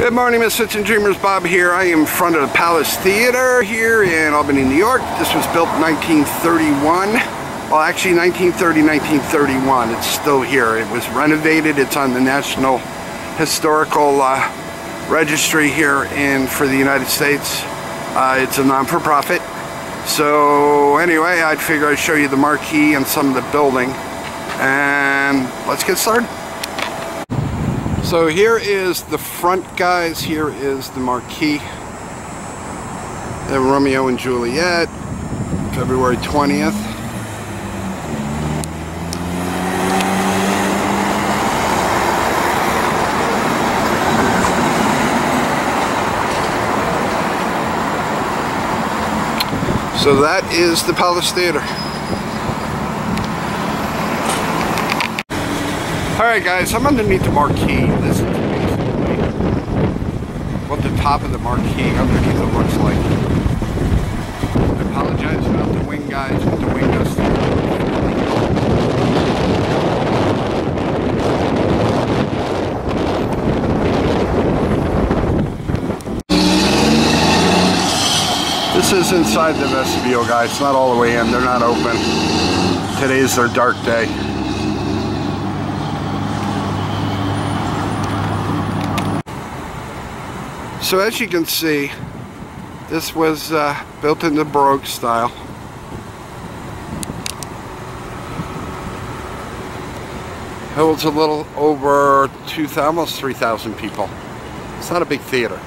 Good morning, Misfits and Dreamers. Bob here. I am in front of the Palace Theater here in Albany, New York. This was built in 1931. Well, actually 1930, 1931. It's still here. It was renovated. It's on the National Historical uh, Registry here in for the United States. Uh, it's a non-for-profit. So anyway, I'd figure I'd show you the marquee and some of the building. And let's get started. So here is the front guys, here is the marquee. The Romeo and Juliet, February 20th. So that is the Palace Theater. Alright guys, I'm underneath the marquee. This is basically what the top of the marquee underneath it looks like. I apologize about the wing guys with the wing dust. This is inside the vestibule guys, not all the way in, they're not open. Today is their dark day. So as you can see, this was uh, built in the Baroque style. Holds a little over 2,000, almost 3,000 people. It's not a big theater.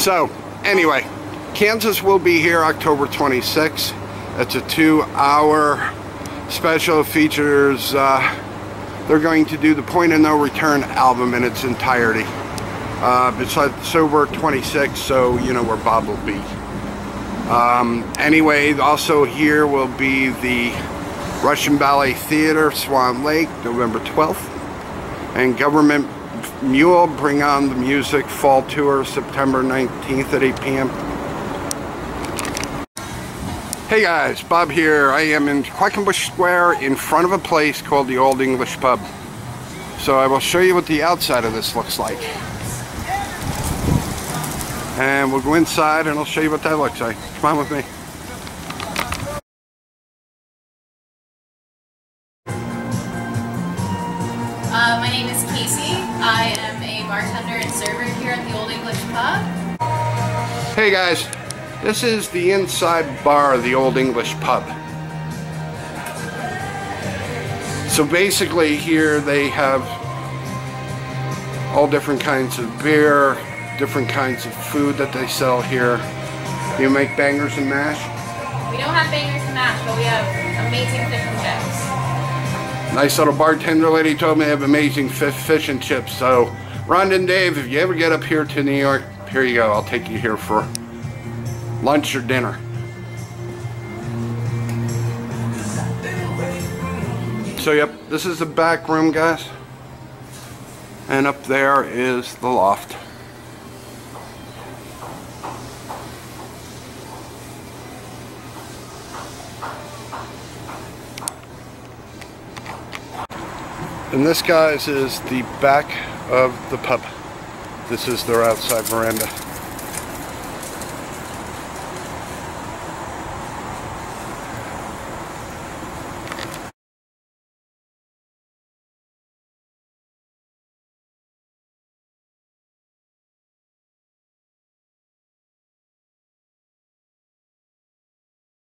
So, anyway, Kansas will be here October 26th. It's a two-hour special features. Uh, they're going to do the Point of No Return album in its entirety. Uh, it's October 26, so you know where Bob will be. Um, anyway, also here will be the Russian Ballet Theater, Swan Lake, November 12th. And Government Mule Bring On the Music Fall Tour September 19th at 8 p.m. Hey guys, Bob here. I am in Quackenbush Square in front of a place called the Olde English Pub. So I will show you what the outside of this looks like. And we'll go inside and I'll show you what that looks like. Come on with me. Bartender and server here at the Olde English Pub. Hey guys, this is the inside bar of the Olde English Pub. So basically here they have all different kinds of beer, different kinds of food that they sell here. You make bangers and mash? We don't have bangers and mash, but we have amazing fish and chips. Nice little bartender lady told me I have amazing fish and chips. So, Rhonda and Dave, if you ever get up here to New York, here you go. I'll take you here for lunch or dinner. So, yep, this is the back room, guys. And up there is the loft. And this, guys, is the back of the pub. This is their outside veranda.